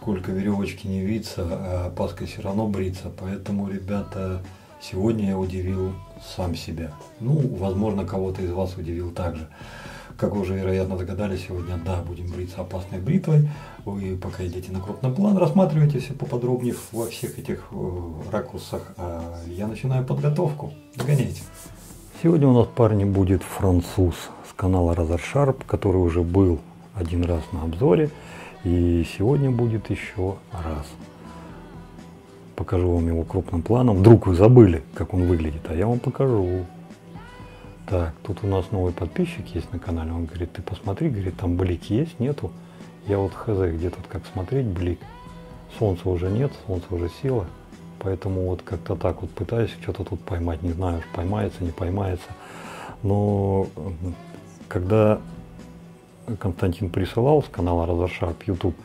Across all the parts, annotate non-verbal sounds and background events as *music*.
сколько веревочки не виться, а паской все равно бриться. Поэтому, ребята, сегодня я удивил сам себя. Ну, возможно, кого-то из вас удивил также. Как вы уже, вероятно, догадались, сегодня, да, будем бриться опасной бритвой. Вы пока идете на крупный план, рассматривайте все поподробнее во всех этих э, ракурсах. А я начинаю подготовку. Догоняйте. Сегодня у нас, парни, будет француз с канала Sharp, который уже был один раз на обзоре. И сегодня будет еще раз. Покажу вам его крупным планом. Вдруг вы забыли, как он выглядит, а я вам покажу. Так, тут у нас новый подписчик есть на канале. Он говорит, ты посмотри, говорит, там блик есть, нету. Я вот хз, где тут как смотреть блик. Солнца уже нет, солнце уже село. Поэтому вот как-то так вот пытаюсь что-то тут поймать. Не знаю, поймается, не поймается. Но когда Константин присылал с канала Разошарп YouTube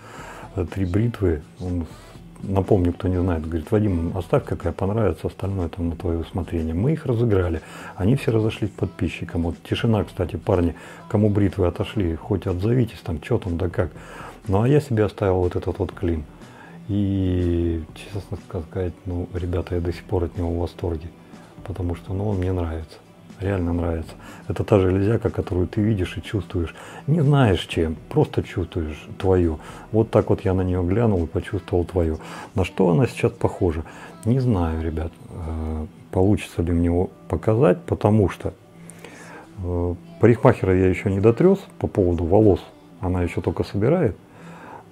э, три бритвы, он напомню, кто не знает, говорит, Вадим, оставь, какая понравится, остальное там на твое усмотрение. Мы их разыграли, они все разошлись подписчикам. Вот тишина, кстати, парни, кому бритвы отошли, хоть отзовитесь там, что там, да как. Ну, а я себе оставил вот этот вот клин. И, честно сказать, ну, ребята, я до сих пор от него в восторге, потому что, ну, он мне нравится реально нравится. Это та железяка, которую ты видишь и чувствуешь. Не знаешь чем, просто чувствуешь твою. Вот так вот я на нее глянул и почувствовал твою. На что она сейчас похожа? Не знаю, ребят, э, получится ли мне его показать, потому что э, парикмахера я еще не дотрес по поводу волос. Она еще только собирает.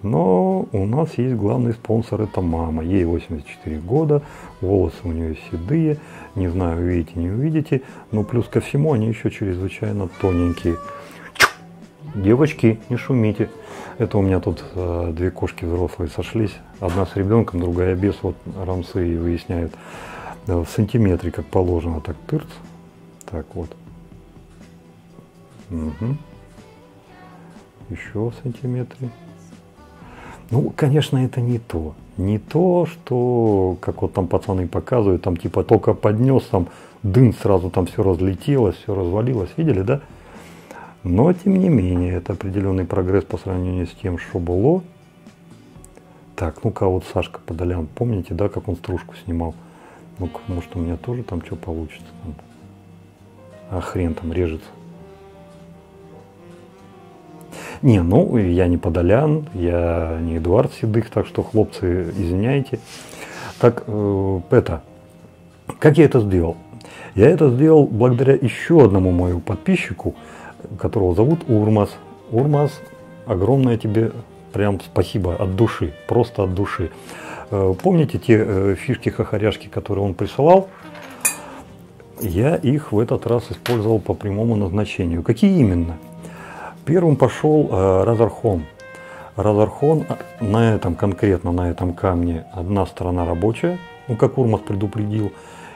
Но у нас есть главный спонсор, это мама. Ей 84 года, волосы у нее седые. Не знаю, увидите, не увидите. Но плюс ко всему они еще чрезвычайно тоненькие. Девочки, не шумите. Это у меня тут э, две кошки взрослые сошлись. Одна с ребенком, другая без. Вот рамсы и выясняют э, в сантиметре, как положено. Так, тырц. Так вот. Угу. Еще в сантиметре. Ну, конечно, это не то. Не то, что, как вот там пацаны показывают, там типа только поднес, там дым сразу там все разлетелось, все развалилось. Видели, да? Но, тем не менее, это определенный прогресс по сравнению с тем, что было. Так, ну-ка, вот Сашка Подолян, помните, да, как он стружку снимал? Ну-ка, может, у меня тоже там что получится? А хрен там режется. Не, ну, я не Подолян, я не Эдуард Седых, так что, хлопцы, извиняйте. Так, э, это, как я это сделал? Я это сделал благодаря еще одному моему подписчику, которого зовут Урмас. Урмас, огромное тебе прям спасибо от души, просто от души. Э, помните те э, фишки-хохоряшки, которые он присылал? Я их в этот раз использовал по прямому назначению. Какие именно? Первым пошел э, Разархон. Разархон э, на этом конкретно, на этом камне одна сторона рабочая, ну как Урмас предупредил,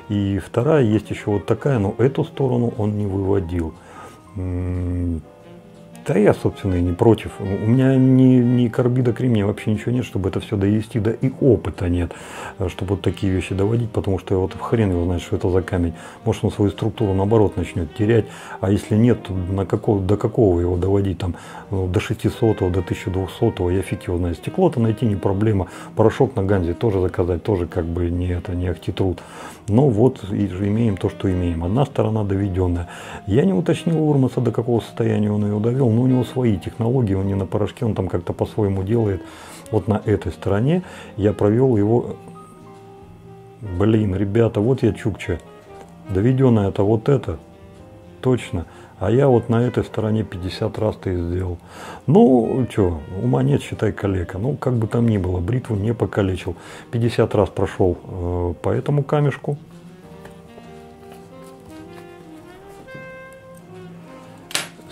и вторая есть еще вот такая, но эту сторону он не выводил. Да я, собственно, и не против. У меня ни, ни карбида кремния вообще ничего нет, чтобы это все довести, да и опыта нет, э, чтобы вот такие вещи доводить, потому что вот хрен его знает, что это за камень. Может он свою структуру наоборот начнет терять, а если нет, то на какого, до какого его доводить, там, ну, до 600, до 1200, я фиг его знает. Стекло-то найти не проблема, порошок на ганзе тоже заказать, тоже как бы не это, не ахтитруд. Но вот и же имеем то, что имеем. Одна сторона доведенная. Я не уточнил Урмаса, до какого состояния он ее довел, но у него свои технологии, он не на порошке, он там как-то по-своему делает. Вот на этой стороне я провел его... Блин, ребята, вот я чукча. Доведенное это вот это. Точно. А я вот на этой стороне 50 раз ты сделал. Ну, что, ума нет, считай калека. Ну, как бы там ни было, бритву не покалечил. 50 раз прошел э, по этому камешку.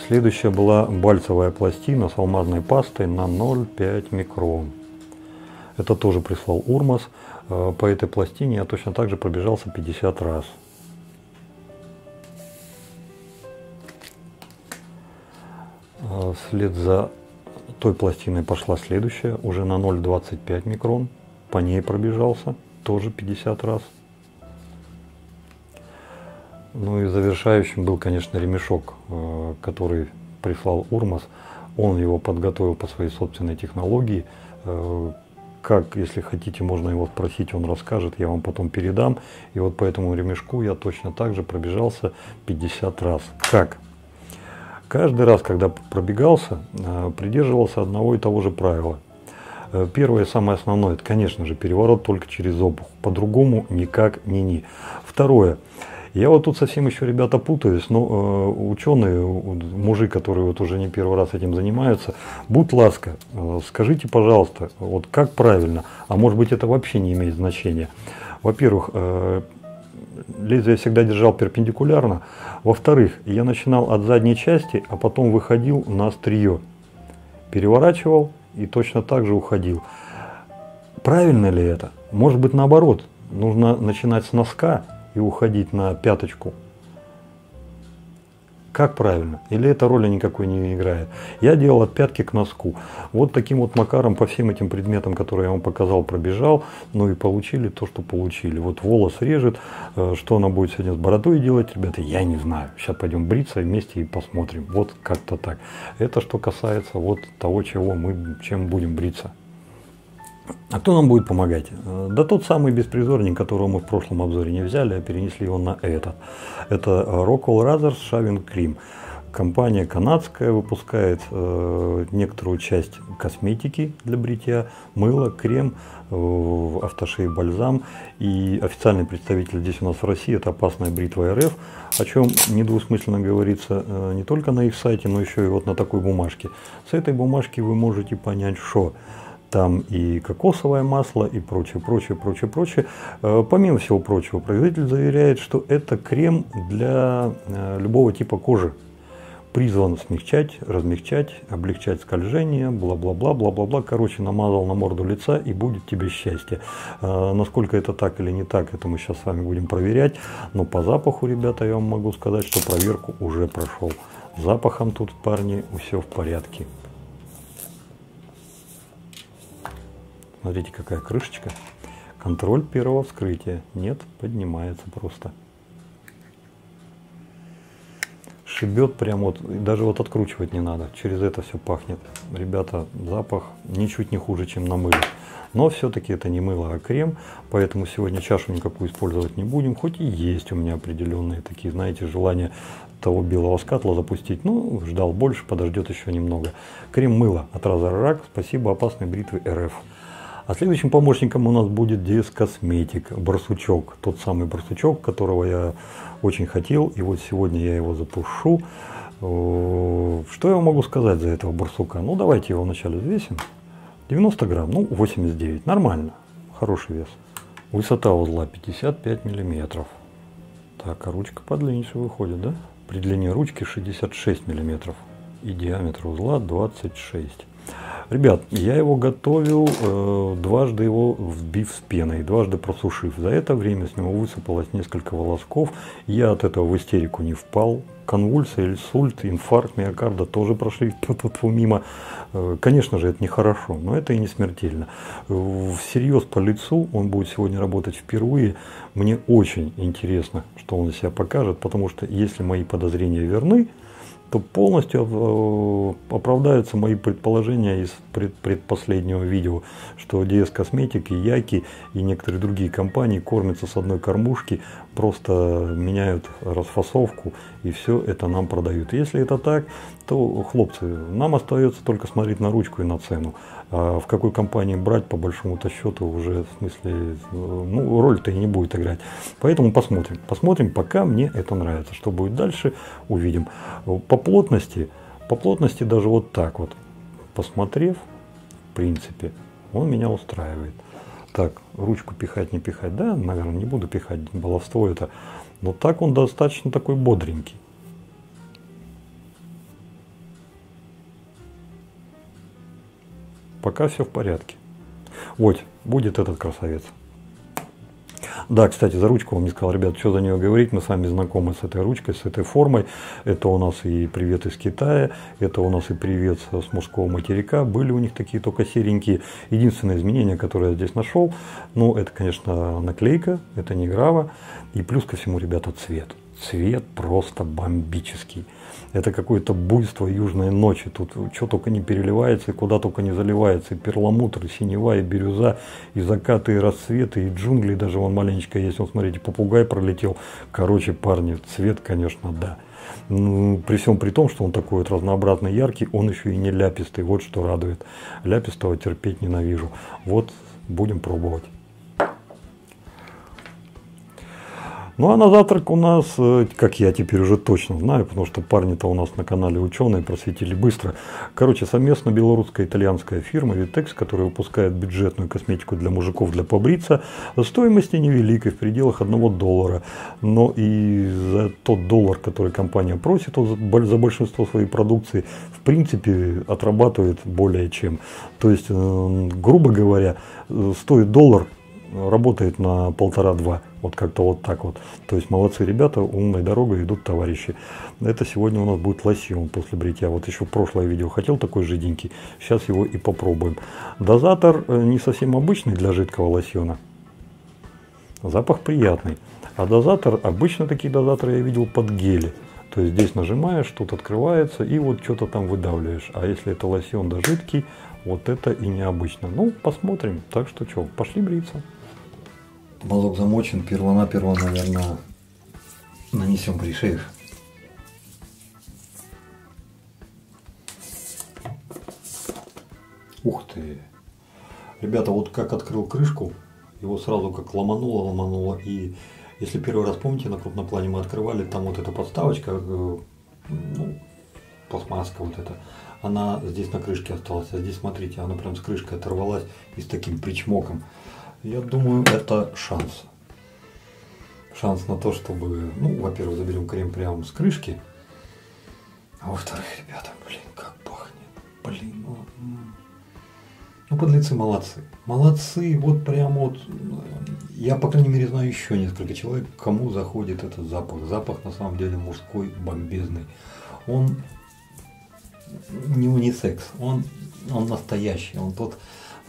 Следующая была бальцевая пластина с алмазной пастой на 0,5 микрон. Это тоже прислал Урмас. Э, по этой пластине я точно так же пробежался 50 раз. Вслед за той пластиной пошла следующая, уже на 0,25 микрон. По ней пробежался, тоже 50 раз. Ну и завершающим был, конечно, ремешок, э, который прислал Урмас. Он его подготовил по своей собственной технологии. Э, как, если хотите, можно его спросить, он расскажет, я вам потом передам. И вот по этому ремешку я точно так же пробежался 50 раз. Как? Каждый раз, когда пробегался, э, придерживался одного и того же правила. Первое, самое основное, это, конечно же, переворот только через обух. По-другому никак не ни. Второе, я вот тут совсем еще, ребята, путаюсь, но э, ученые, мужи, которые вот уже не первый раз этим занимаются, будь ласка, э, скажите, пожалуйста, вот как правильно, а может быть это вообще не имеет значения. Во-первых, э, лезвие всегда держал перпендикулярно. Во-вторых, я начинал от задней части, а потом выходил на острие. Переворачивал и точно так же уходил. Правильно ли это? Может быть наоборот. Нужно начинать с носка и уходить на пяточку. Как правильно? Или эта роли никакой не играет? Я делал от пятки к носку. Вот таким вот макаром по всем этим предметам, которые я вам показал, пробежал. Ну и получили то, что получили. Вот волос режет. Э, что она будет сегодня с бородой делать, ребята, я не знаю. Сейчас пойдем бриться вместе и посмотрим. Вот как-то так. Это что касается вот того, чего мы, чем будем бриться. А кто нам будет помогать? Э, да тот самый беспризорник, которого мы в прошлом обзоре не взяли, а перенесли его на этот. Это Rockwell Razors Shaving Cream. Компания канадская выпускает э, некоторую часть косметики для бритья, мыло, крем, э, автошей, бальзам. И официальный представитель здесь у нас в России это опасная бритва РФ, о чем недвусмысленно говорится э, не только на их сайте, но еще и вот на такой бумажке. С этой бумажки вы можете понять, что там и кокосовое масло, и прочее, прочее, прочее, прочее. Э, помимо всего прочего, производитель заверяет, что это крем для э, любого типа кожи. Призван смягчать, размягчать, облегчать скольжение, бла-бла-бла, бла-бла-бла. Короче, намазал на морду лица и будет тебе счастье. Э, насколько это так или не так, это мы сейчас с вами будем проверять. Но по запаху, ребята, я вам могу сказать, что проверку уже прошел. Запахом тут, парни, все в порядке. Смотрите, какая крышечка. Контроль первого вскрытия. Нет, поднимается просто. Шибет прям вот, даже вот откручивать не надо. Через это все пахнет. Ребята, запах ничуть не хуже, чем на мыле. Но все-таки это не мыло, а крем, поэтому сегодня чашу никакую использовать не будем, хоть и есть у меня определенные такие, знаете, желания того белого скатла запустить. Ну, ждал больше, подождет еще немного. Крем мыло от Разорак, спасибо опасной бритвы РФ. А следующим помощником у нас будет DS Cosmetic, барсучок. Тот самый барсучок, которого я очень хотел. И вот сегодня я его запушу. Что я могу сказать за этого барсука? Ну, давайте его вначале взвесим. 90 грамм, ну, 89. Нормально. Хороший вес. Высота узла 55 миллиметров. Так, а ручка подлиннее выходит, да? При длине ручки 66 миллиметров. И диаметр узла 26. Ребят, я его готовил, э, дважды его вбив с пеной, дважды просушив. За это время с него высыпалось несколько волосков. Я от этого в истерику не впал. Конвульсия, инсульт, инфаркт миокарда тоже прошли *laughs* мимо. Э, конечно же, это нехорошо, но это и не смертельно. Всерьез по лицу он будет сегодня работать впервые. Мне очень интересно, что он из себя покажет, потому что если мои подозрения верны, то полностью э, оправдаются мои предположения из пред, предпоследнего видео, что DS Косметики, Яки и некоторые другие компании кормятся с одной кормушки, просто меняют расфасовку и все это нам продают. Если это так, то, хлопцы, нам остается только смотреть на ручку и на цену. А в какой компании брать, по большому-то счету, уже в смысле, ну, роль-то и не будет играть. Поэтому посмотрим. Посмотрим, пока мне это нравится. Что будет дальше, увидим. По плотности, по плотности даже вот так вот, посмотрев, в принципе, он меня устраивает. Так, ручку пихать, не пихать, да, наверное, не буду пихать, баловство это. Но так он достаточно такой бодренький. Пока все в порядке. Вот, будет этот красавец. Да, кстати, за ручку вам не сказал, ребят, что за нее говорить, мы с вами знакомы с этой ручкой, с этой формой. Это у нас и привет из Китая, это у нас и привет с мужского материка. Были у них такие только серенькие. Единственное изменение, которое я здесь нашел, ну, это, конечно, наклейка, это не грава. И плюс ко всему, ребята, цвет. цвет просто бомбический. Это какое-то буйство южной ночи. Тут что только не переливается, и куда только не заливается. И перламутр, и синева, и бирюза, и закаты, и рассветы, и джунгли даже вон маленечко есть. Вот смотрите, попугай пролетел. Короче, парни, цвет, конечно, да. Ну, при всем при том, что он такой вот разнообразный, яркий, он еще и не ляпистый. Вот что радует. Ляпистого терпеть ненавижу. Вот будем пробовать. Ну а на завтрак у нас, э, как я теперь уже точно знаю, потому что парни-то у нас на канале ученые просветили быстро. Короче, совместно белорусско-итальянская фирма Vitex, которая выпускает бюджетную косметику для мужиков для побриться, стоимости невеликой, в пределах одного доллара. Но и за тот доллар, который компания просит за большинство своей продукции, в принципе, отрабатывает более чем. То есть, э, грубо говоря, э, стоит доллар, работает на полтора-два. Вот как-то вот так вот. То есть молодцы ребята, умной дорогой идут товарищи. Это сегодня у нас будет лосьон после бритья. Вот еще прошлое видео хотел такой жиденький. Сейчас его и попробуем. Дозатор э, не совсем обычный для жидкого лосьона. Запах приятный. А дозатор, обычно такие дозаторы я видел под гели. То есть здесь нажимаешь, тут открывается и вот что-то там выдавливаешь. А если это лосьон да жидкий, вот это и необычно. Ну, посмотрим. Так что что, пошли бриться. Мазок замочен, перво-наперво, наверное, нанесем пришейв. Ух ты! Ребята, вот как открыл крышку, его сразу как ломануло, ломануло. И если первый раз помните, на крупном плане мы открывали, там вот эта подставочка, э, ну, пластмасска вот эта, она здесь на крышке осталась. А здесь, смотрите, она прям с крышкой оторвалась и с таким причмоком. Я думаю, это шанс. Шанс на то, чтобы, ну, во-первых, заберем крем прямо с крышки. А во-вторых, ребята, блин, как пахнет. Блин, ну, ну подлецы молодцы. Молодцы, вот прям вот. Я, по крайней мере, знаю еще несколько человек, кому заходит этот запах. Запах, на самом деле, мужской, бомбезный. Он не унисекс, он, он настоящий, он тот,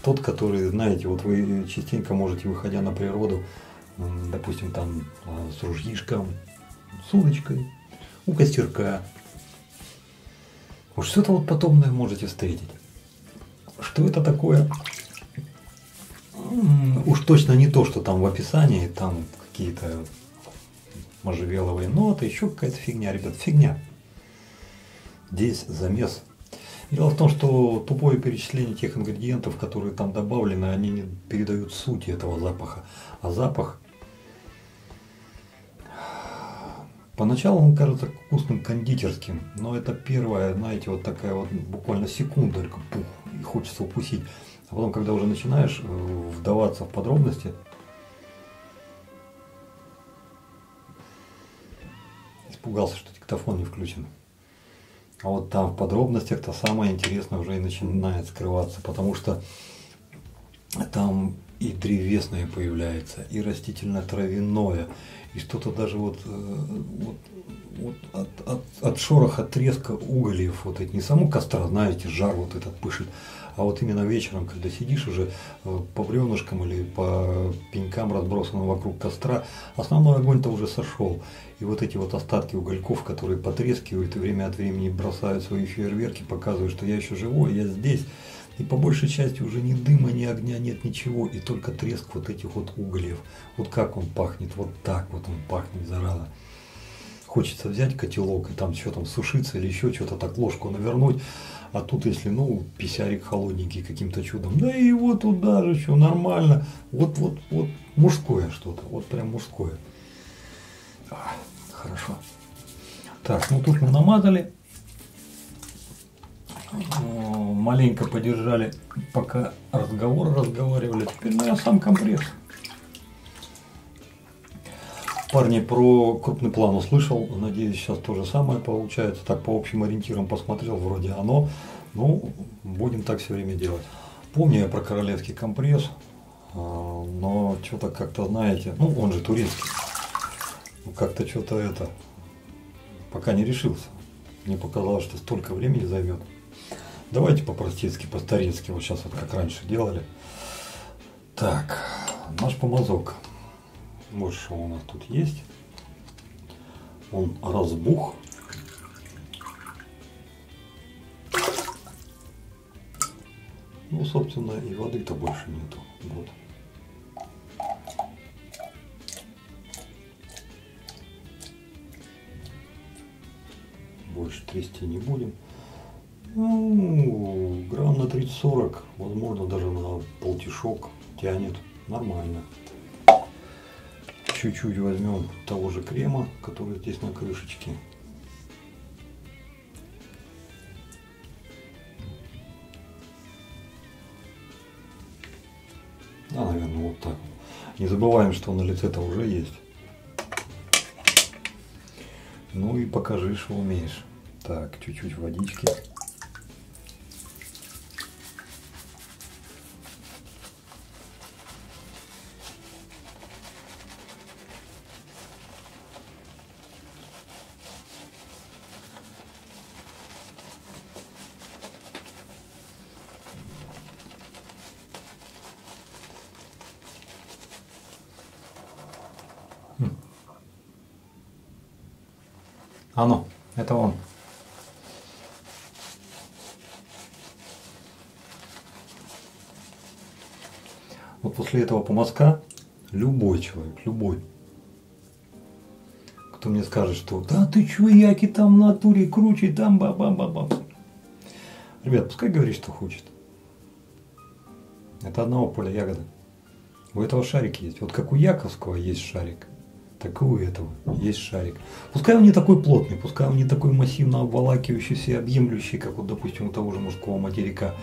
тот, который, знаете, вот вы частенько можете, выходя на природу, допустим, там а, с ружьишком, с удочкой, у костерка, уж что-то вот подобное можете встретить. Что это такое? Уж точно не то, что там в описании, там какие-то можжевеловые ноты, еще какая-то фигня, ребят, фигня. Здесь замес Дело в том, что тупое перечисление тех ингредиентов, которые там добавлены, они не передают сути этого запаха. А запах Поначалу он кажется вкусным кондитерским, но это первая, знаете, вот такая вот буквально секунда, только пух, и хочется укусить. А потом, когда уже начинаешь э, вдаваться в подробности, испугался, что диктофон не включен. А вот там в подробностях-то самое интересное уже и начинает скрываться, потому что там и древесное появляется, и растительно-травяное, и что-то даже вот, э, вот, вот от, от, от шороха, треска угольев, вот эти, не само костра, знаете, жар вот этот пышет, а вот именно вечером, когда сидишь уже э, по бревнышкам или по пенькам, разбросанным вокруг костра, основной огонь-то уже сошел. И вот эти вот остатки угольков, которые потрескивают и время от времени бросают свои фейерверки, показывают, что я еще живой, я здесь. И по большей части уже ни дыма, ни огня нет ничего, и только треск вот этих вот углев. Вот как он пахнет, вот так вот он пахнет, зараза. Хочется взять котелок и там что там сушиться или еще что-то так ложку навернуть, а тут, если, ну, писярик холодненький каким-то чудом, да и его туда же, что, нормально. Вот, вот, вот мужское что-то, вот прям мужское. А, хорошо. Так, ну тут мы намазали. Маленько подержали, пока разговор разговаривали. Теперь, ну, я сам компресс. Парни, про крупный план услышал. Надеюсь, сейчас то же самое получается. Так по общим ориентирам посмотрел, вроде оно. Ну, будем так все время делать. Помню я про королевский компресс, а, но что-то как-то, знаете, ну, он же турецкий. Ну, как-то что-то это, пока не решился. Мне показалось, что столько времени займет. Давайте по-простецки, по-старецки, вот сейчас вот как раньше делали. Так, наш помазок. Вот что у нас тут есть. Он разбух. Ну, собственно, и воды-то больше нету. Вот. Больше трясти не будем. Ну, грамм на 30-40, возможно, даже на полтишок тянет. Нормально. Чуть-чуть возьмем того же крема, который здесь на крышечке. Да, наверное, вот так. Не забываем, что на лице-то уже есть. Ну и покажи, что умеешь. Так, чуть-чуть водички. А ну, это он. Вот после этого помазка любой человек, любой, кто мне скажет, что да ты чё, яки там в натуре круче, там ба ба ба ба Ребят, пускай говорит, что хочет. Это одного поля ягода. У этого шарик есть. Вот как у Яковского есть шарик, так у этого есть шарик. Пускай он не такой плотный, пускай он не такой массивно обволакивающийся и объемлющий, как вот, допустим, у того же мужского материка.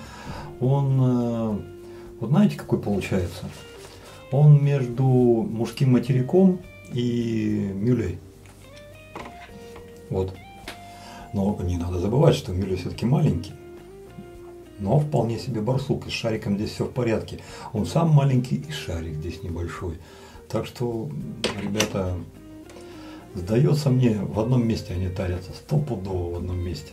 Он, э, вот знаете, какой получается? Он между мужским материком и мюлей. Вот. Но не надо забывать, что мюлей все-таки маленький. Но вполне себе барсук, и с шариком здесь все в порядке. Он сам маленький, и шарик здесь небольшой. Так что, ребята, сдается мне, в одном месте они тарятся, стопудово в одном месте.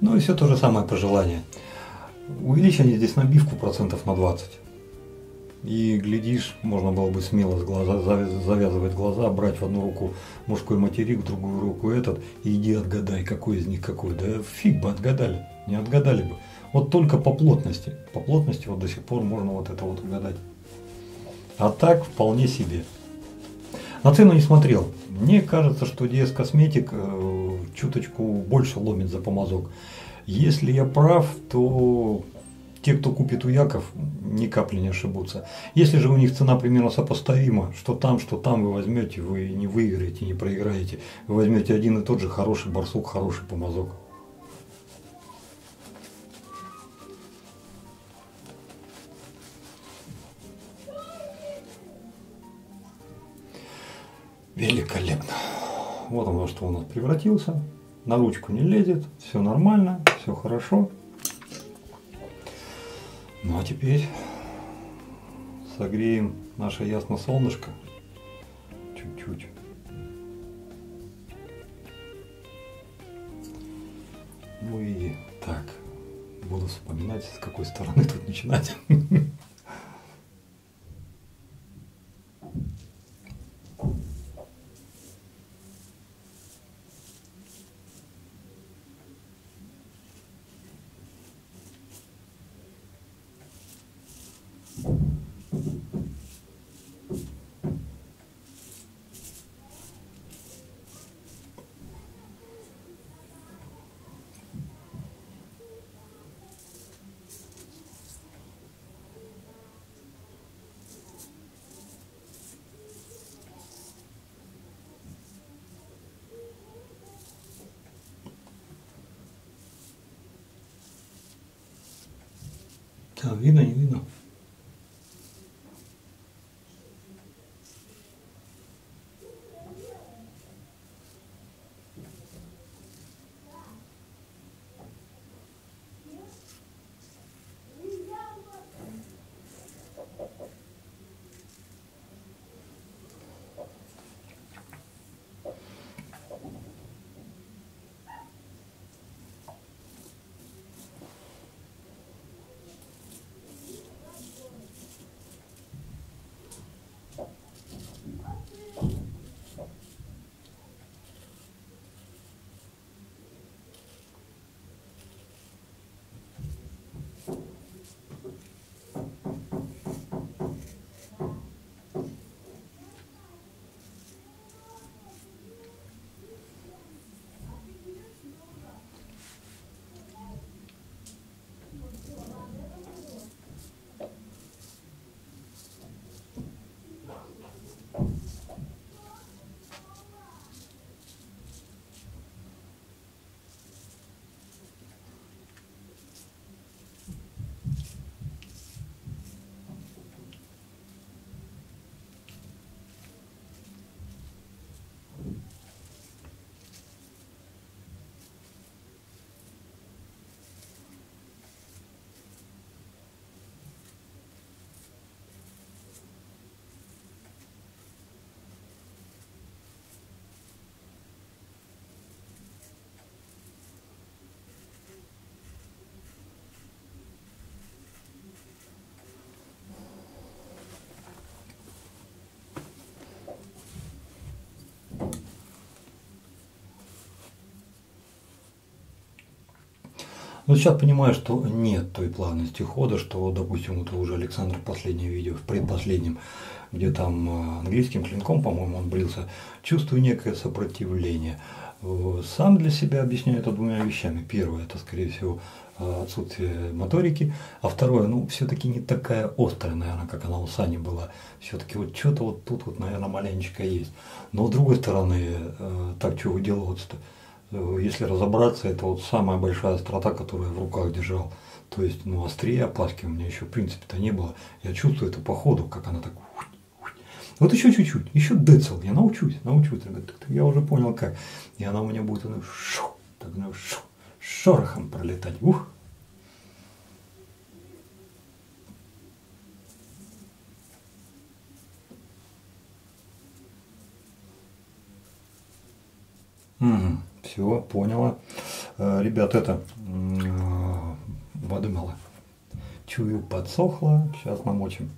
Ну и все то же самое пожелание. Увеличь они здесь набивку процентов на 20. И глядишь, можно было бы смело с глаза, завязывать глаза, брать в одну руку мужской материк, в другую руку этот, и иди отгадай, какой из них какой. Да фиг бы отгадали, не отгадали бы. Вот только по плотности. По плотности вот до сих пор можно вот это вот угадать. А так вполне себе. На цену не смотрел. Мне кажется, что DS Косметик э, чуточку больше ломит за помазок. Если я прав, то те, кто купит у Яков, ни капли не ошибутся. Если же у них цена примерно сопоставима, что там, что там вы возьмете, вы не выиграете, не проиграете. Вы возьмете один и тот же хороший барсук, хороший помазок. Великолепно. Вот он что у нас превратился. На ручку не лезет, все нормально, все хорошо. Ну а теперь согреем наше ясно солнышко чуть-чуть. Ну и так, буду вспоминать, с какой стороны тут начинать. *laughs* Но сейчас понимаю, что нет той плавности хода, что, допустим, вот уже Александр последнем видео, в предпоследнем, где там э, английским клинком, по-моему, он брился, чувствую некое сопротивление. Э, сам для себя объясняю это двумя вещами. Первое, это, скорее всего, э, отсутствие моторики, а второе, ну, все-таки не такая острая, наверное, как она у Сани была. Все-таки вот что-то вот тут вот, наверное, маленечко есть. Но с другой стороны, так что выделываться-то? Э, если разобраться, это вот самая большая острота, которую я в руках держал. То есть, ну, острее опаски у меня еще, в принципе-то, не было. Я чувствую это по ходу, как она так... Вот еще чуть-чуть, еще децл, я научусь, научусь. Я уже понял как. И она у меня будет она, шу, так, она, шу, шорохом пролетать. Ух! Угу. Все, поняла. Э, ребят, это воды мало. Чую, подсохло. Сейчас намочим.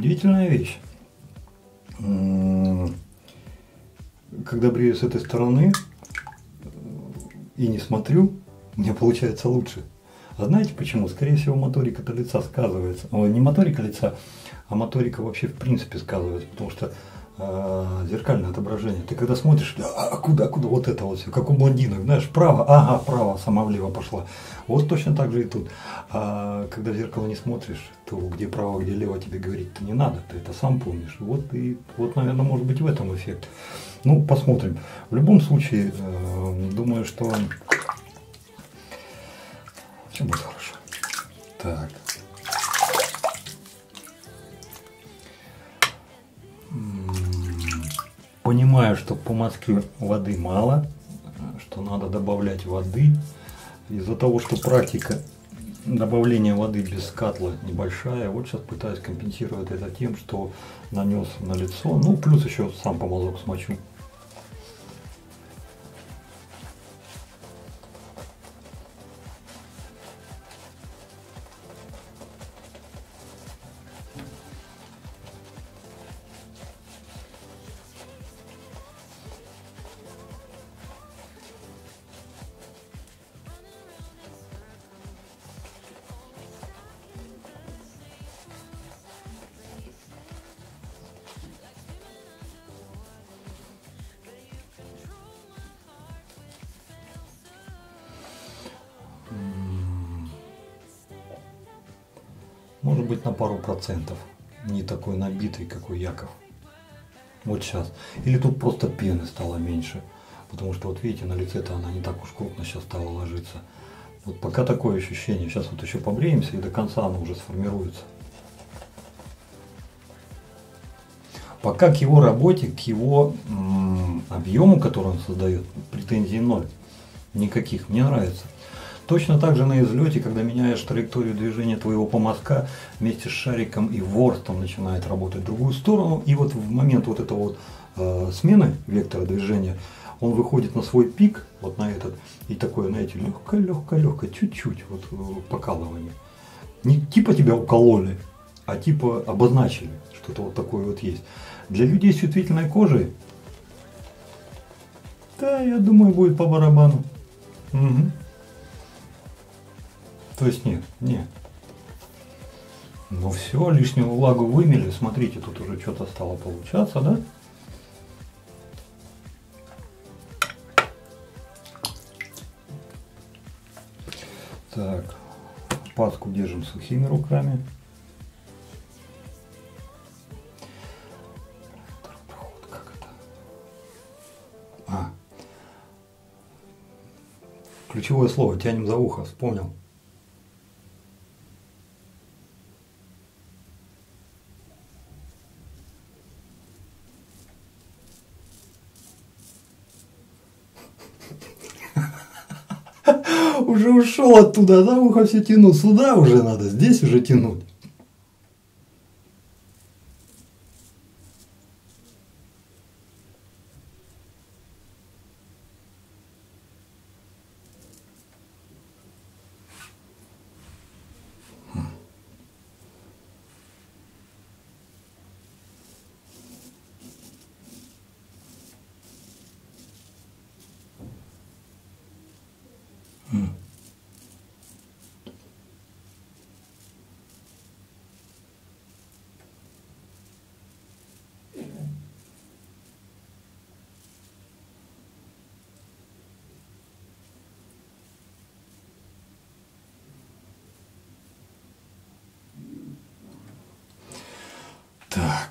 Удивительная вещь. Когда брею с этой стороны и не смотрю, меня получается лучше. А знаете почему? Скорее всего, моторика-то лица сказывается. О, не моторика лица, а моторика вообще в принципе сказывается. Потому что э, зеркальное отображение. Ты когда смотришь, а, а куда, куда вот это вот все, как у блондинок, знаешь, право, ага, право, сама влево пошла. Вот точно так же и тут. А когда в зеркало не смотришь, то где право, где лево тебе говорить-то не надо, ты это сам помнишь. Вот и вот, наверное, может быть в этом эффект. Ну, посмотрим. В любом случае, э, думаю, что все будет хорошо. Так. По Москве воды мало, что надо добавлять воды. Из-за того, что практика добавления воды без катла небольшая, вот сейчас пытаюсь компенсировать это тем, что нанес на лицо. Ну, плюс еще сам помазок смочу. Может быть на пару процентов. Не такой набитый, как у Яков. Вот сейчас. Или тут просто пены стало меньше. Потому что вот видите, на лице-то она не так уж крупно сейчас стала ложиться. Вот пока такое ощущение. Сейчас вот еще побреемся и до конца оно уже сформируется. Пока к его работе, к его объему, который он создает, претензий ноль. Никаких. Мне нравится. Точно так же на излете, когда меняешь траекторию движения твоего помазка вместе с шариком и ворстом начинает работать в другую сторону. И вот в момент вот этого вот э, смены вектора движения он выходит на свой пик, вот на этот, и такое, знаете, легкое, легкое, легкое, чуть-чуть вот э, покалывание. Не типа тебя укололи, а типа обозначили, что-то вот такое вот есть. Для людей с чувствительной кожей, да, я думаю, будет по барабану. Угу. То есть нет, нет. Ну все, лишнюю влагу вымели. Смотрите, тут уже что-то стало получаться, да? Так, паску держим сухими руками. А. Ключевое слово тянем за ухо, вспомнил. Ушел оттуда, за ухо все тянуть, сюда уже надо, здесь уже тянуть. Так.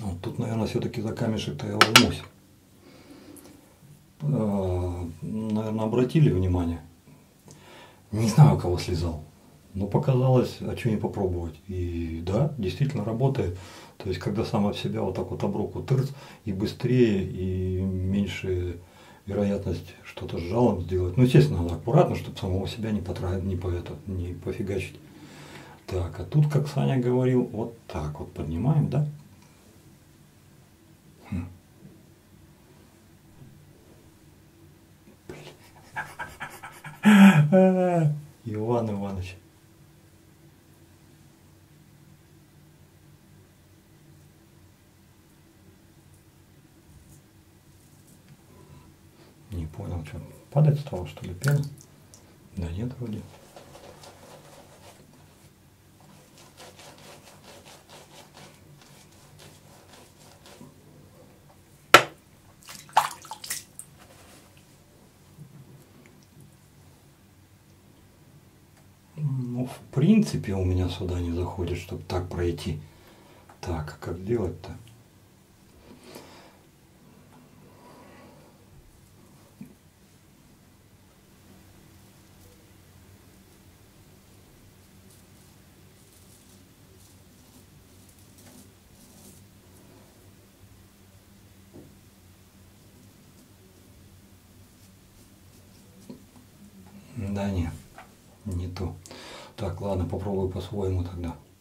Вот тут, наверное, все-таки за камешек-то я возьмусь. А, наверное, обратили внимание. Не знаю, кого слезал. Но показалось, а что не попробовать. И да, действительно работает. То есть, когда сам от себя вот так вот обруку тырц, и быстрее, и меньше вероятность что-то с жалом сделать. Ну, естественно, надо аккуратно, чтобы самого себя не потратить, не по это, не пофигачить. Так, а тут, как Саня говорил, вот так вот поднимаем, да? Хм. Иван Иванович. Не понял, что падать стало, что ли, пена? Да нет, вроде. в принципе у меня сюда не заходит, чтобы так пройти. Так, а как делать-то? Да не, не то. Так, ладно, попробую по-своему тогда.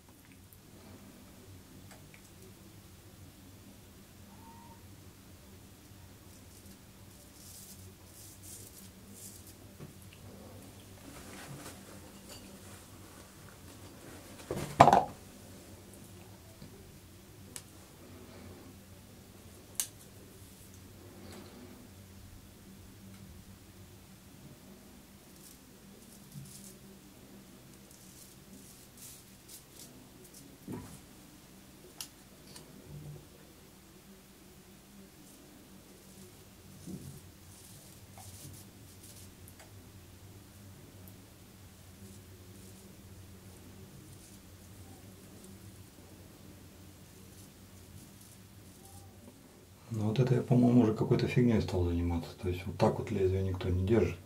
Ну вот это я, по-моему, уже какой-то фигней стал заниматься. То есть вот так вот лезвие никто не держит.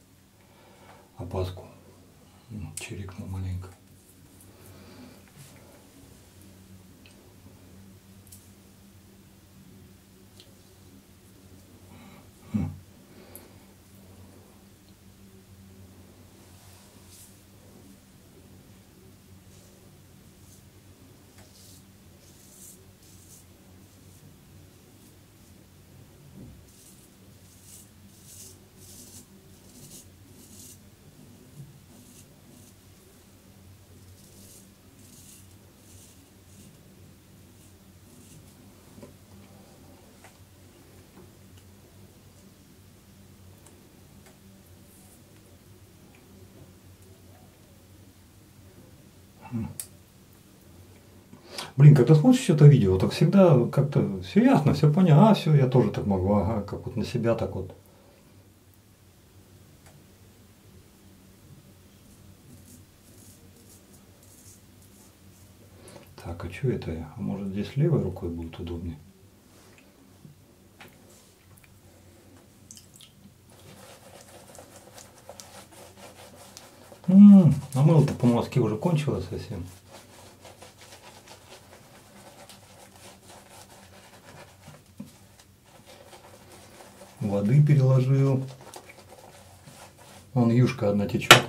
Опаску. Чирикнул маленько. Блин, когда смотришь это видео, так всегда как-то все ясно, все понятно. А, все, я тоже так могу. Ага, как вот на себя так вот. Так, а что это? А может здесь левой рукой будет удобнее? А мыло-то по Москве уже кончилось совсем. Воды переложил. Вон юшка одна течет.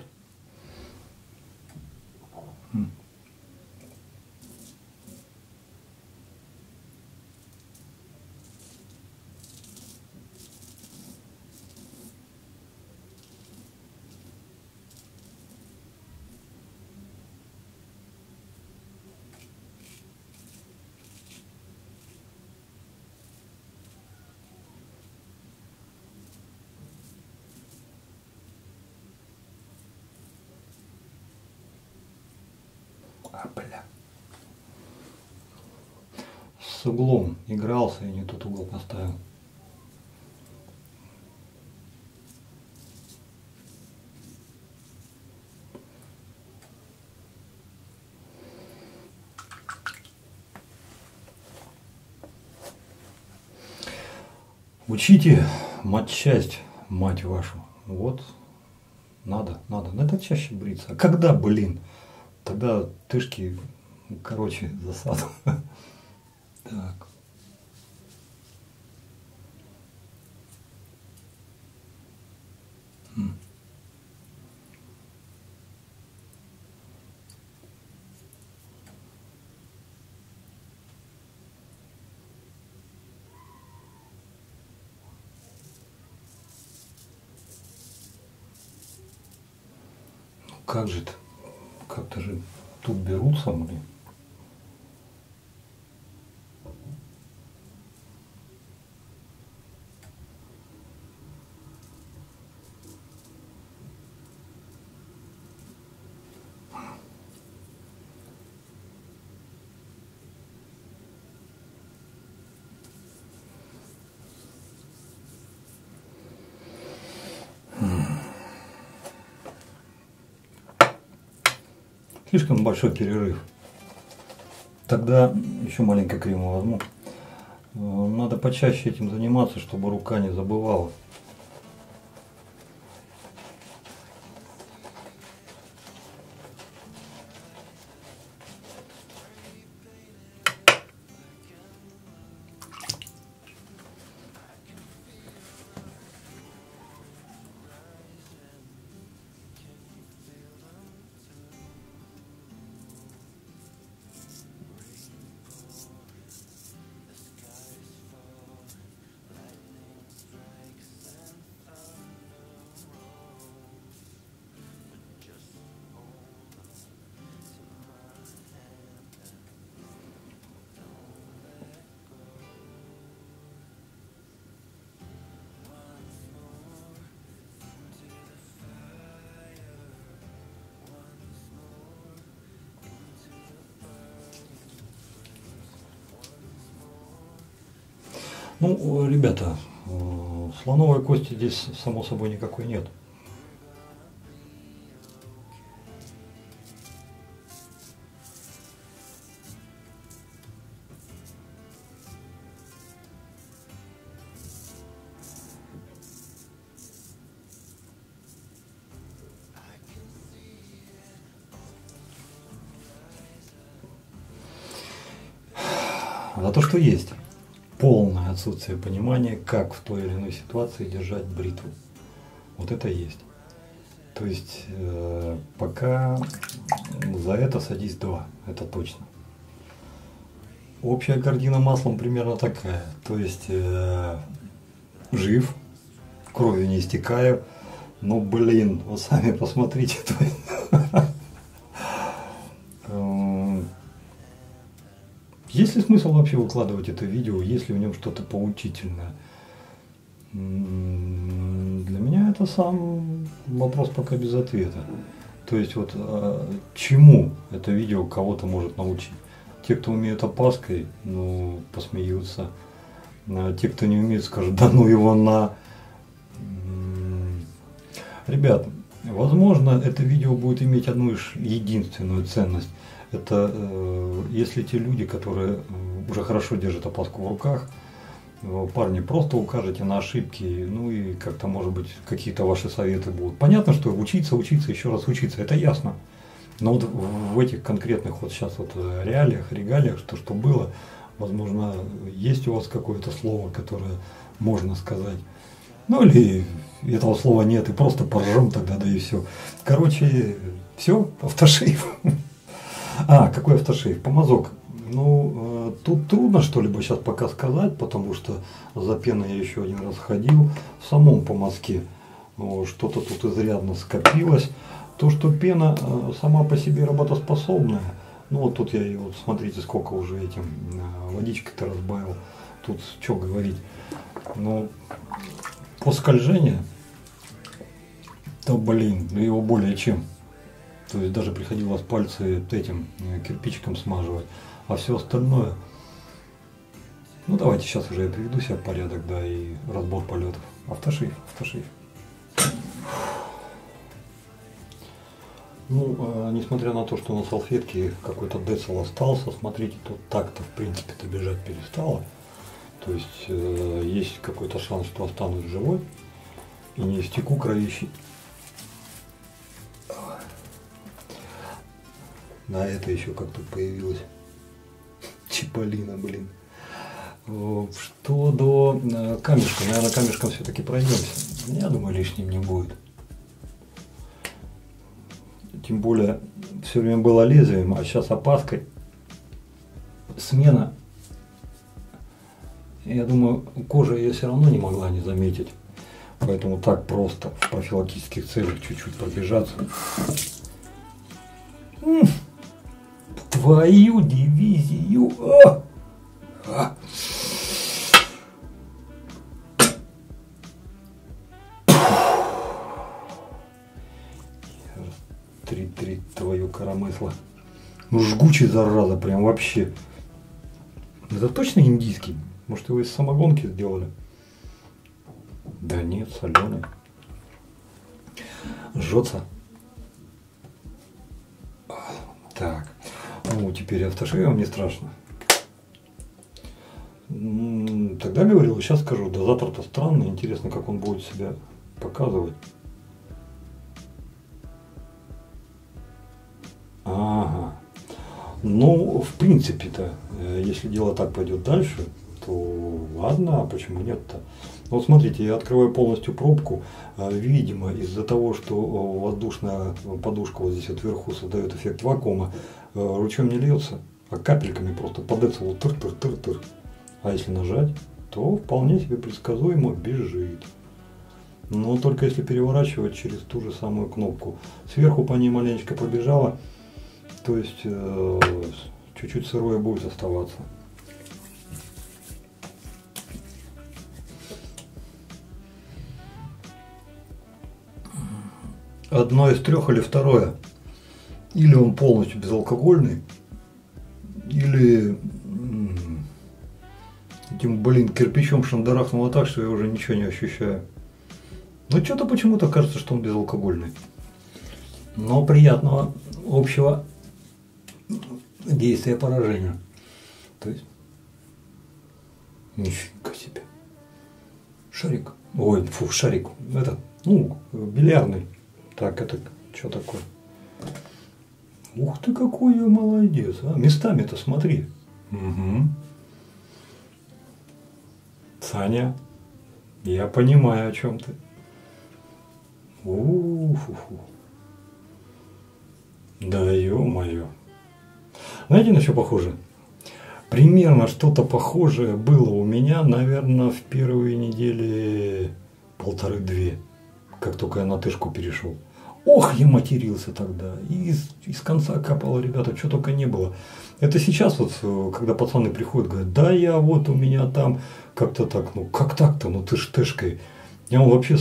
А, бля. Углом игрался и не тот угол поставил. Учите матчасть, мать вашу. Вот, надо, надо. Надо чаще бриться. А когда, блин? Тогда тышки, короче, засаду. *laughs* Так. Ну как же-то? как-то же тут берутся, блин. Слишком большой перерыв. Тогда еще маленько крема возьму. Э, надо почаще этим заниматься, чтобы рука не забывала. Ну, ребята, э, слоновой кости здесь, само собой, никакой нет. За то, что есть отсутствие понимания, как в той или иной ситуации держать бритву. Вот это есть. То есть э, пока за это садись два, это точно. Общая картина маслом примерно такая. То есть э, жив, кровью не истекаю, но блин, вы сами посмотрите. *laughs* Есть ли смысл вообще выкладывать это видео, есть ли в нем что-то поучительное? Для меня это сам вопрос пока без ответа. То есть вот а, чему это видео кого-то может научить? Те, кто умеет опаской, ну, посмеются. А те, кто не умеет, скажут, да ну его на... Ребят, возможно, это видео будет иметь одну лишь единственную ценность. Это э, если те люди, которые э, уже хорошо держат опаску в руках, э, парни, просто укажете на ошибки, ну и как-то, может быть, какие-то ваши советы будут. Понятно, что учиться, учиться, еще раз учиться, это ясно. Но вот в этих конкретных вот сейчас вот реалиях, регалиях, что, что было, возможно, есть у вас какое-то слово, которое можно сказать. Ну или этого слова нет, и просто поржем тогда, да и все. Короче, все, автошейф. А, какой автошейф? Помазок. Ну, э, тут трудно что-либо сейчас пока сказать, потому что за пеной я еще один раз ходил. В самом помазке что-то тут изрядно скопилось. То, что пена э, сама по себе работоспособная, ну вот тут я и вот смотрите, сколько уже этим э, водичкой-то разбавил. Тут что говорить. Ну, по скольжению, то блин, его более чем. То есть даже приходилось пальцы этим э, кирпичиком смазывать. А все остальное, ну давайте сейчас уже я приведу себя в порядок, да, и разбор полетов. Автошейф, автошейф. Ну, э, несмотря на то, что на салфетке какой-то децл остался, смотрите, тут так-то в принципе-то бежать перестало. То есть э, есть какой-то шанс, что останусь живой и не истеку кровищей. На это еще как то появилась *laughs* Чиполлино, блин. Что до э, камешка, наверное, камешком все-таки пройдемся. Я думаю, лишним не будет. Тем более, все время было лезвием, а сейчас опаской. Смена. Я думаю, кожа ее все равно не могла не заметить. Поэтому так просто в профилактических целях чуть-чуть пробежаться. Твою дивизию! А! А! Три-три твою коромысло. Ну жгучий зараза, прям вообще. Это точно индийский? Может его из самогонки сделали? Да нет, соленый. Жжется. Так. Ну, теперь автошеем не страшно. Тогда говорил, сейчас скажу, да завтра-то странно, интересно, как он будет себя показывать. Ага. Ну, в принципе-то, э, если дело так пойдет дальше, то ладно, а почему нет-то? Вот смотрите, я открываю полностью пробку. А, видимо, из-за того, что воздушная подушка вот здесь вот вверху создает эффект вакуума, а, ручьем не льется, а капельками просто по децелу тыр-тыр-тыр-тыр. А если нажать, то вполне себе предсказуемо бежит. Но только если переворачивать через ту же самую кнопку. Сверху по ней маленечко пробежала, то есть э, чуть-чуть сырое будет оставаться. одно из трех или второе. Или он полностью безалкогольный, или этим, блин, кирпичом шандарахнуло так, что я уже ничего не ощущаю. Но что-то почему-то кажется, что он безалкогольный. Но приятного общего действия поражения. То есть, нифига себе. Шарик. Ой, фу, шарик. Это, ну, бильярдный. Так, это что такое? Ух ты, какой я молодец. А? Местами-то смотри. Угу. Саня, я понимаю, о чем ты. Уфу-фу. Да ё-моё. Знаете, на что похоже? Примерно что-то похожее было у меня, наверное, в первые недели полторы-две, как только я на тышку перешел. Ох, я матерился тогда. И из, из конца капало, ребята, что только не было. Это сейчас вот, э, когда пацаны приходят, говорят, да я вот у меня там как-то так, ну как так-то, ну ты ж тышкой. Я вам вообще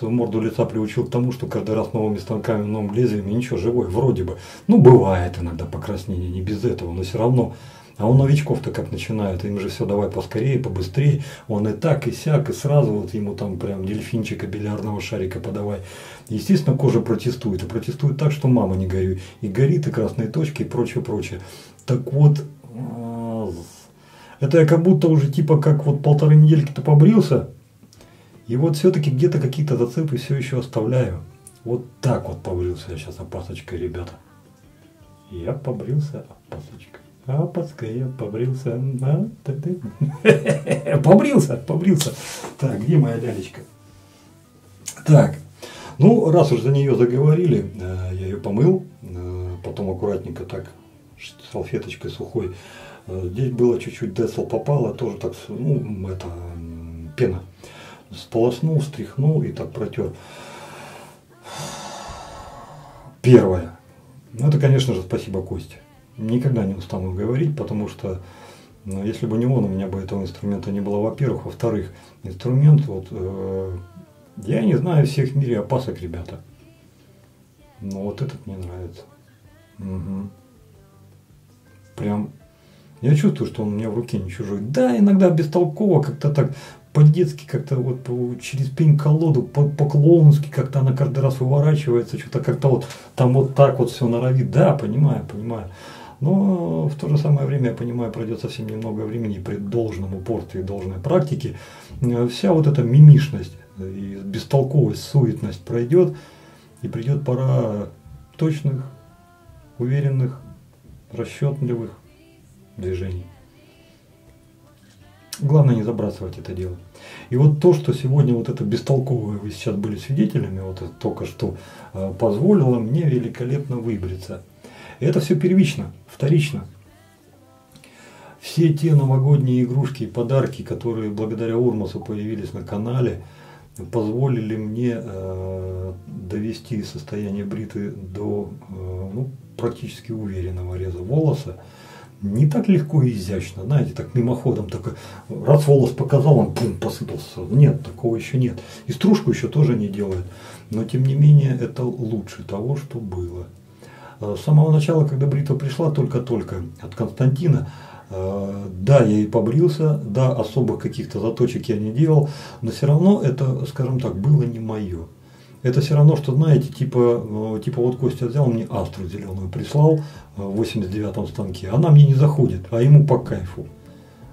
морду лица приучил к тому, что каждый раз новыми станками, новым лезвиями, ничего, живой, вроде бы. Ну, бывает иногда покраснение, не без этого, но все равно. А у новичков-то как начинают, им же все давай поскорее, побыстрее, он и так, и сяк, и сразу вот ему там прям дельфинчика, бильярдного шарика подавай. Естественно, кожа протестует, и протестует так, что мама не горюй. И горит, и красные точки, и прочее, прочее. Так вот, это я как будто уже типа как вот полторы недельки-то побрился, и вот все-таки где-то какие-то зацепы все еще оставляю. Вот так вот побрился я сейчас опасочкой, ребята. Я побрился опасочкой. Опаской я побрился. А, *laughs* побрился, побрился. Так, где моя лялечка? Так, ну, раз уж за нее заговорили, э, я ее помыл, э, потом аккуратненько так салфеточкой сухой. Э, здесь было чуть-чуть десл попало, тоже так, ну, это пена сполоснул, стряхнул и так протер. Первое. Ну, это, конечно же, спасибо Косте. Никогда не устану говорить, потому что ну, если бы не он, у меня бы этого инструмента не было, во-первых. Во-вторых, инструмент, вот, э, я не знаю всех в мире опасок, ребята. Но вот этот мне нравится. Угу. Прям я чувствую, что он у меня в руке не чужой. Да, иногда бестолково, как-то так по-детски как-то вот через пень-колоду, по-клоунски как-то она каждый раз выворачивается, что-то как-то вот там вот так вот все норовит. Да, понимаю, понимаю. Но в то же самое время, я понимаю, пройдет совсем немного времени при должном упорстве и должной практике. Вся вот эта мимишность и бестолковость, суетность пройдет, и придет пора точных, уверенных, расчетливых движений. Главное не забрасывать это дело. И вот то, что сегодня вот это бестолковое вы сейчас были свидетелями, вот это только что э, позволило мне великолепно выбриться. Это все первично, вторично. Все те новогодние игрушки и подарки, которые благодаря Урмасу появились на канале, позволили мне э, довести состояние бриты до э, ну, практически уверенного реза волоса не так легко и изящно, знаете, так мимоходом, только раз волос показал, он пум, посыпался. Нет, такого еще нет. И стружку еще тоже не делают. Но тем не менее это лучше того, что было. Э, с самого начала, когда бритва пришла только-только от Константина, э, да, я и побрился, да, особых каких-то заточек я не делал, но все равно это, скажем так, было не мое. Это все равно, что, знаете, типа, э, типа вот Костя взял мне Астру зеленую, прислал в 89-м станке. Она мне не заходит, а ему по кайфу.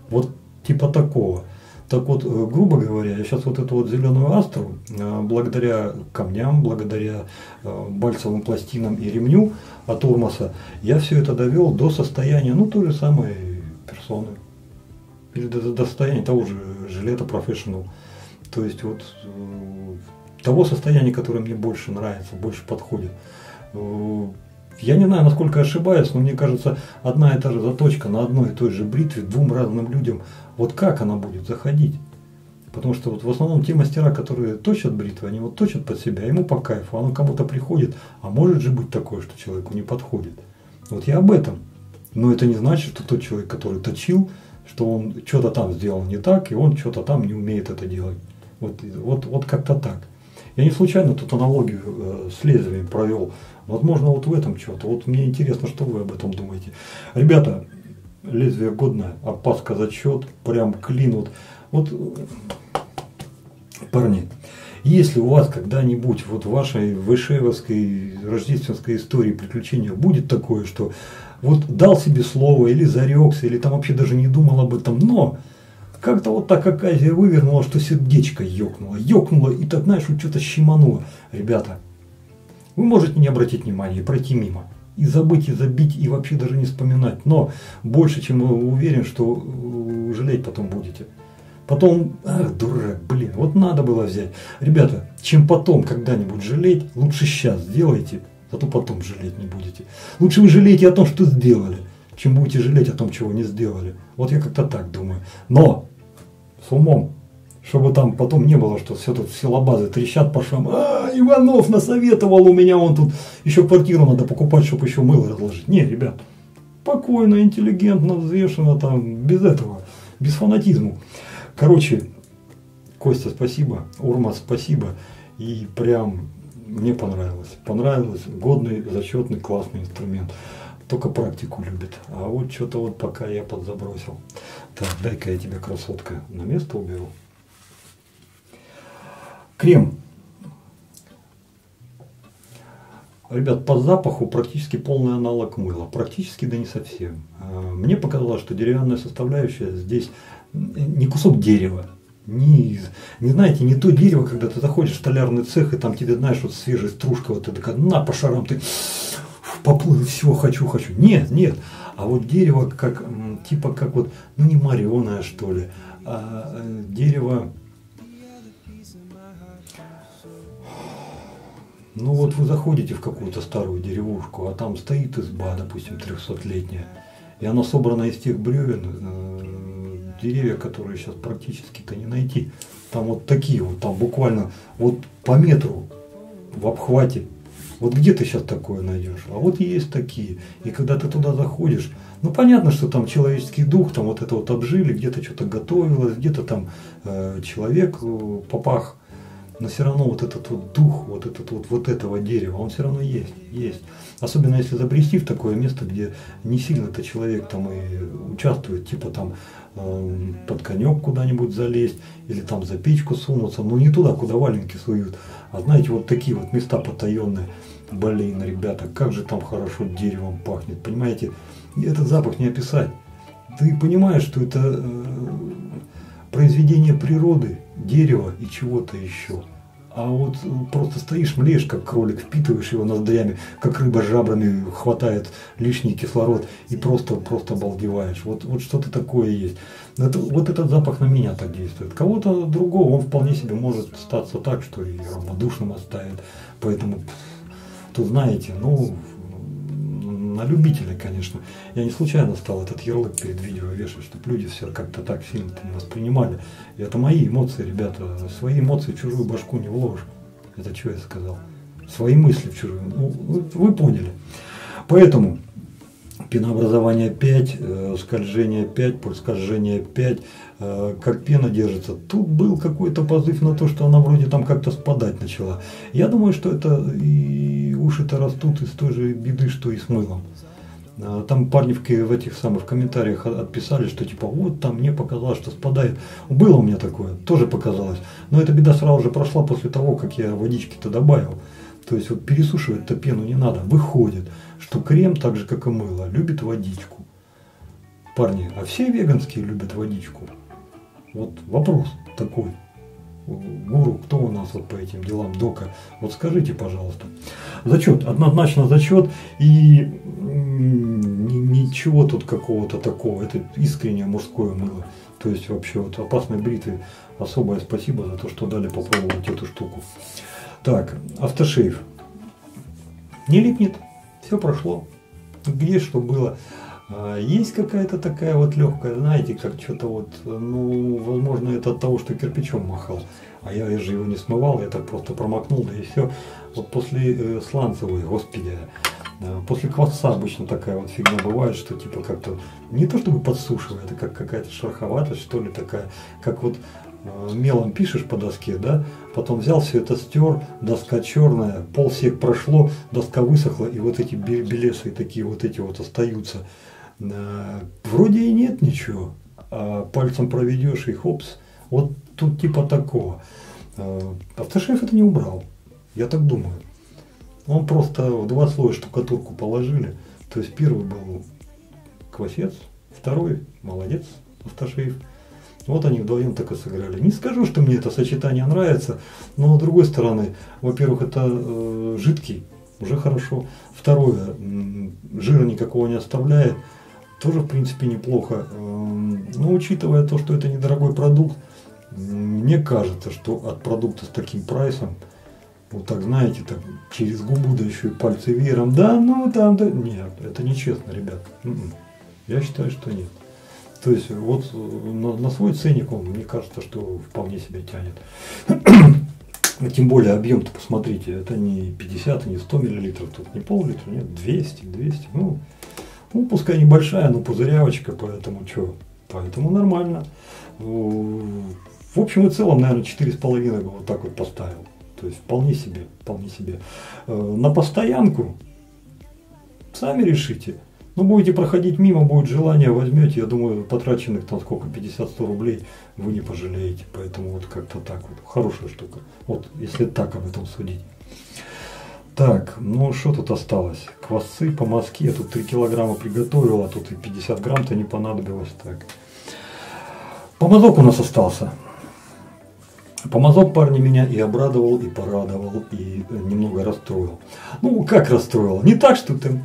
Вот типа такого. Так вот, э, грубо говоря, я сейчас вот эту вот зеленую астру, благодаря камням, благодаря бальцевым пластинам и ремню от Урмаса, я все это довел до состояния, ну, той же самой персоны. Или до, до состояния того же жилета Professional. То есть вот того состояния, которое мне больше нравится, больше подходит. Э, я не знаю, насколько ошибаюсь, но мне кажется, одна и та же заточка на одной и той же бритве двум разным людям, вот как она будет заходить? Потому что вот в основном те мастера, которые точат бритвы, они вот точат под себя, ему по кайфу, оно кому-то приходит, а может же быть такое, что человеку не подходит. Вот я об этом. Но это не значит, что тот человек, который точил, что он что-то там сделал не так, и он что-то там не умеет это делать. Вот, вот, вот как-то так. Я не случайно тут аналогию э, с лезвием провел. Возможно, вот в этом что-то. Вот мне интересно, что вы об этом думаете. Ребята, лезвие годное, опаска зачет, прям клин. Вот, вот парни, если у вас когда-нибудь вот в вашей вышевовской рождественской истории приключения будет такое, что вот дал себе слово или зарекся, или там вообще даже не думал об этом, но как-то вот так оказия вывернула, что сердечко ёкнуло. Ёкнуло и так, знаешь, вот что-то щемануло. Ребята, вы можете не обратить внимания и пройти мимо. И забыть, и забить, и вообще даже не вспоминать. Но больше, чем уверен, что э, жалеть потом будете. Потом, ах, дурак, блин, вот надо было взять. Ребята, чем потом когда-нибудь жалеть, лучше сейчас сделайте, зато потом жалеть не будете. Лучше вы жалеете о том, что сделали, чем будете жалеть о том, чего не сделали. Вот я как-то так думаю. Но с умом, чтобы там потом не было, что все тут силобазы трещат по швам. А, Иванов насоветовал у меня, он тут еще квартиру надо покупать, чтобы еще мыло разложить. Не, ребят, спокойно, интеллигентно, взвешенно, там, без этого, без фанатизма. Короче, Костя, спасибо, Урма, спасибо. И прям мне понравилось. Понравилось. Годный, зачетный, классный инструмент. Только практику любит. А вот что-то вот пока я подзабросил. Так, дай-ка я тебе, красотка, на место уберу. Крем. Ребят, по запаху практически полный аналог мыла. Практически, да не совсем. А, мне показалось, что деревянная составляющая здесь не кусок дерева, не, не знаете, не то дерево, когда ты заходишь в столярный цех, и там тебе, знаешь, вот свежая стружка, вот ты такая, на, по шарам, ты поплыл, все, хочу, хочу. Нет, нет. А вот дерево, как, типа, как вот, ну не мореное, что ли, а э, дерево, ну вот вы заходите в какую-то старую деревушку, а там стоит изба, допустим, 300-летняя, и она собрана из тех бревен, э, деревья, которые сейчас практически-то не найти. Там вот такие вот, там буквально вот по метру в обхвате. Вот где ты сейчас такое найдешь? А вот есть такие. И когда ты туда заходишь, ну понятно, что там человеческий дух, там вот это вот обжили, где-то что-то готовилось, где-то там э, человек э, попах но все равно вот этот вот дух, вот этот вот, вот этого дерева, он все равно есть, есть. Особенно если забрести в такое место, где не сильно-то человек там и участвует, типа там э, под конек куда-нибудь залезть, или там за печку сунуться, но не туда, куда валенки суют, а знаете, вот такие вот места потаенные, блин, ребята, как же там хорошо деревом пахнет, понимаете, этот запах не описать. Ты понимаешь, что это э, произведение природы, дерева и чего-то еще. А вот э, просто стоишь, млеешь, как кролик, впитываешь его ноздрями, как рыба жабрами хватает лишний кислород и просто, просто обалдеваешь. Вот, вот что-то такое есть. Это, вот этот запах на меня так действует. Кого-то другого он вполне себе может статься так, что и равнодушным оставит. Поэтому, тут знаете, ну, на любителя, конечно. Я не случайно стал этот ярлык перед видео вешать, чтобы люди все как-то так сильно не воспринимали. И это мои эмоции, ребята. Свои эмоции в чужую башку не вложишь. Это что я сказал? Свои мысли в чужую. Ну, вы, поняли. Поэтому пенообразование 5, э, скольжение 5, скольжение 5, э, как пена держится. Тут был какой-то позыв на то, что она вроде там как-то спадать начала. Я думаю, что это и уши-то растут из той же беды, что и с мылом. А, там парни в этих самых комментариях отписали, что типа вот там мне показалось, что спадает. Было у меня такое, тоже показалось. Но эта беда сразу же прошла после того, как я водички-то добавил. То есть вот пересушивать-то пену не надо. Выходит, что крем, так же как и мыло, любит водичку. Парни, а все веганские любят водичку? Вот вопрос такой. Гуру, кто у нас вот по этим делам, Дока? Вот скажите, пожалуйста. Зачет, однозначно зачет, и ничего тут какого-то такого, это искреннее мужское мыло. То есть вообще вот опасной бритвы особое спасибо за то, что дали попробовать эту штуку. Так, автошейв. Не липнет, все прошло. Где что было. А, есть какая-то такая вот легкая, знаете, как что-то вот, ну, возможно, это от того, что кирпичом махал. А я, я же его не смывал, я так просто промокнул, да и все. Вот после э, сланцевой, господи, э, после квасца обычно такая вот фигня бывает, что типа как-то не то чтобы подсушивает, это как какая-то шероховатость, что ли, такая, как вот мелом пишешь по доске, да, потом взял все это стер, доска черная, полсек прошло, доска высохла, и вот эти белесы такие вот эти вот остаются. Э, вроде и нет ничего, а пальцем проведешь и хопс, вот тут типа такого. Э, автошеф это не убрал, я так думаю. Он просто в два слоя штукатурку положили, то есть первый был квасец, второй молодец, автошейф. Вот они вдвоем так и сыграли. Не скажу, что мне это сочетание нравится, но с другой стороны, во-первых, это э, жидкий, уже хорошо. Второе, жира никакого не оставляет, тоже в принципе неплохо. Э, но учитывая то, что это недорогой продукт, мне кажется, что от продукта с таким прайсом, вот так, знаете, так через губу, да еще и пальцы веером, да, ну там, да, нет, это нечестно, ребят. М-м. Я считаю, что нет. То есть вот на, на свой ценник он, мне кажется, что вполне себя тянет. *clears throat* Тем более объем-то посмотрите, это не 50, не 100 миллилитров, тут не пол-литра, нет, 200, 200. Ну, ну, пускай небольшая, но пузырявочка, поэтому что, поэтому нормально. В общем и целом, наверное, 4,5 бы вот так вот поставил. То есть вполне себе, вполне себе. Э, на постоянку сами решите. Ну, будете проходить мимо, будет желание, возьмете, я думаю, потраченных там сколько, 50-100 рублей вы не пожалеете. Поэтому вот как-то так вот. Хорошая штука. Вот, если так об этом судить. Так, ну что тут осталось? Квасцы по Москве. Я тут 3 килограмма приготовил, а тут и 50 грамм-то не понадобилось. Так. Помазок у нас остался. Помазок парни меня и обрадовал, и порадовал, и немного расстроил. Ну, как расстроил? Не так, что ты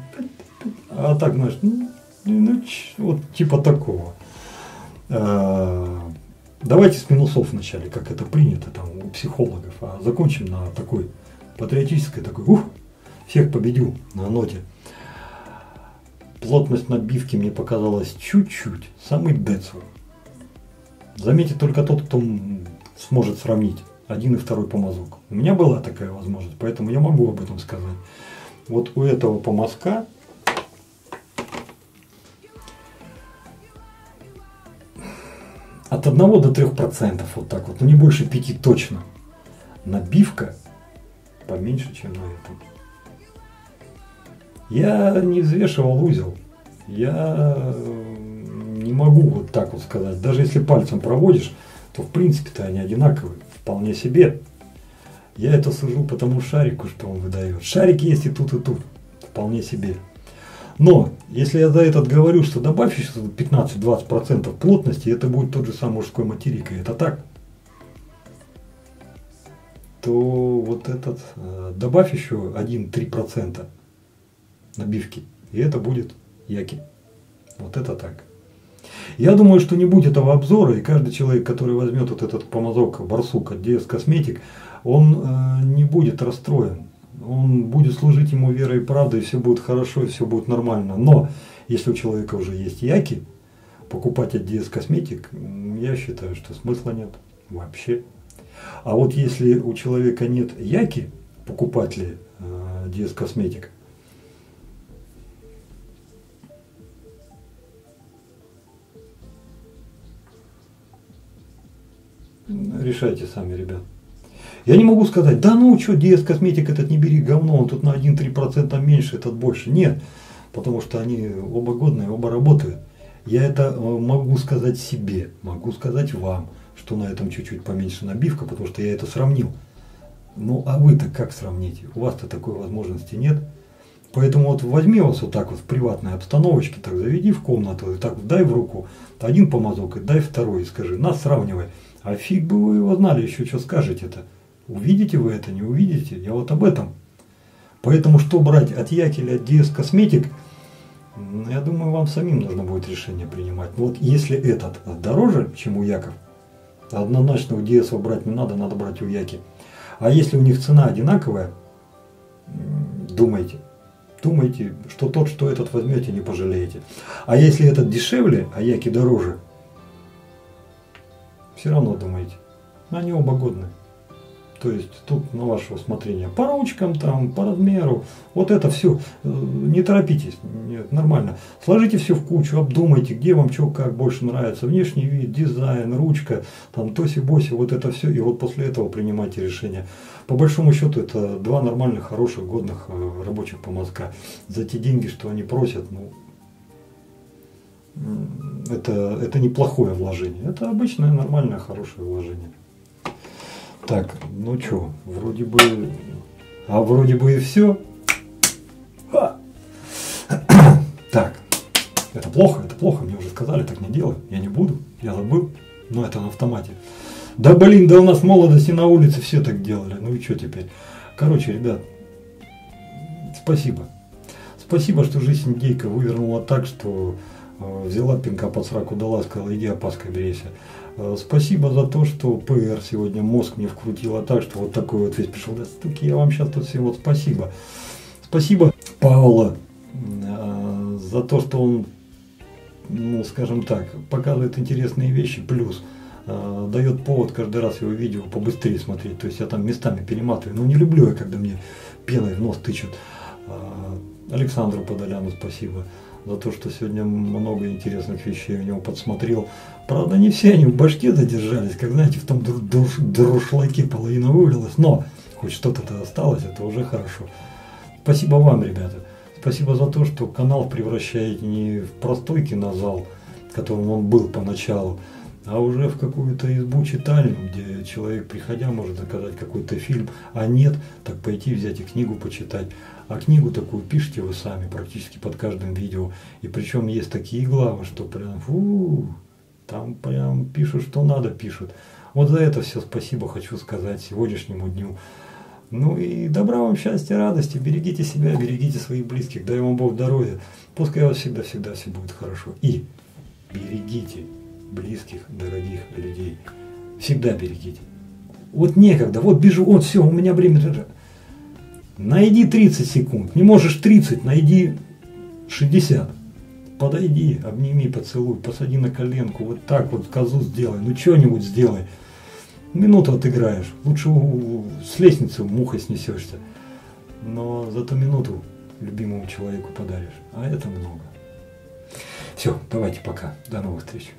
а так, знаешь, ну, вот типа такого. А, давайте с минусов вначале, как это принято там у психологов, а закончим на такой патриотической, такой, ух, всех победил на ноте. Плотность набивки мне показалась чуть-чуть, самый децл. Заметит только тот, кто сможет сравнить один и второй помазок. У меня была такая возможность, поэтому я могу об этом сказать. Вот у этого помазка от 1 до 3 процентов, вот так вот, но не больше 5 точно. Набивка поменьше, чем на этом. Я не взвешивал узел. Я не могу вот так вот сказать. Даже если пальцем проводишь, то в принципе-то они одинаковые. Вполне себе. Я это сужу по тому шарику, что он выдает. Шарик есть и тут, и тут. Вполне себе. Но, если я за этот говорю, что добавь еще 15-20% плотности, это будет тот же самый мужской материк, и это так, то вот этот, э, добавь еще 1-3% набивки, и это будет яки. Вот это так. Я думаю, что не будет этого обзора, и каждый человек, который возьмет вот этот помазок барсук от DS Cosmetic, он э, не будет расстроен он будет служить ему верой и правдой, и все будет хорошо, и все будет нормально. Но если у человека уже есть яки, покупать от DS косметик, я считаю, что смысла нет вообще. А вот если у человека нет яки, покупателей э, DS косметик, решайте сами, ребят. Я не могу сказать, да ну что, DS косметик этот не бери говно, он тут на 1-3% меньше, этот больше. Нет, потому что они оба годные, оба работают. Я это э, могу сказать себе, могу сказать вам, что на этом чуть-чуть поменьше набивка, потому что я это сравнил. Ну а вы-то как сравните? У вас-то такой возможности нет. Поэтому вот возьми вас вот так вот в приватной обстановочке, так заведи в комнату, и так дай в руку один помазок и дай второй, и скажи, нас сравнивай. А фиг бы вы его знали, еще что скажете-то. Увидите вы это, не увидите, я вот об этом. Поэтому что брать от Яки или от DS Косметик, я думаю, вам самим нужно будет решение принимать. Вот если этот дороже, чем у Яков, однозначно у DS брать не надо, надо брать у Яки. А если у них цена одинаковая, думайте. Думайте, что тот, что этот возьмете, не пожалеете. А если этот дешевле, а Яки дороже, все равно думайте. Они оба годные. То есть тут на ваше усмотрение. По ручкам, там, по размеру. Вот это все. Э, не торопитесь. Нет, нормально. Сложите все в кучу, обдумайте, где вам что как больше нравится. Внешний вид, дизайн, ручка, там, тоси-боси, вот это все. И вот после этого принимайте решение. По большому счету это два нормальных, хороших, годных э, рабочих помазка. За те деньги, что они просят, ну, это, это неплохое вложение. Это обычное, нормальное, хорошее вложение. Так, ну что, вроде бы... А вроде бы и все. Ха. *coughs* Так, это плохо, это плохо, мне уже сказали, так не делай, я не буду, я забыл, но это на автомате. Да блин, да у нас в молодости на улице все так делали, ну и что теперь? Короче, ребят, спасибо. Спасибо, что жизнь индейка вывернула так, что э, взяла пинка под сраку дала, сказала, иди опаской брейся. Э, спасибо за то, что ПР сегодня мозг мне вкрутила так, что вот такой вот весь пришел. Да я вам сейчас тут всем вот спасибо. Спасибо Павла э, за то, что он, ну, скажем так, показывает интересные вещи, плюс э, дает повод каждый раз его видео побыстрее смотреть. То есть я там местами перематываю. Но не люблю я, когда мне пеной в нос тычут. Александру Подоляну спасибо за то, что сегодня много интересных вещей у него подсмотрел. Правда, не все они в башке задержались, как знаете, в том друш, друшлаке половина вывалилась, но хоть хоть что-то осталось, это уже хорошо. Спасибо вам, ребята. Спасибо за то, что канал превращаете не в простой кинозал, которым он был поначалу, а уже в какую-то избу читальню, где человек, приходя, может заказать какой-то фильм, а нет, так пойти взять и книгу почитать. А книгу такую пишите вы сами практически под каждым видео. И причем есть такие главы, что прям фу, там прям пишут, что надо, пишут. Вот за это все спасибо хочу сказать сегодняшнему дню. Ну и добра вам, счастья, радости, берегите себя, берегите своих близких, дай вам Бог здоровья. Пускай у вас всегда-всегда все будет хорошо. И берегите близких, дорогих людей. Всегда берегите. Вот некогда, вот бежу, вот все, у меня время. Найди 30 секунд. Не можешь 30, найди 60. Подойди, обними, поцелуй, посади на коленку, вот так вот козу сделай, ну что-нибудь сделай. Минуту отыграешь, лучше с лестницы мухой снесешься, но зато минуту любимому человеку подаришь, а это много. Все, давайте пока, до новых встреч.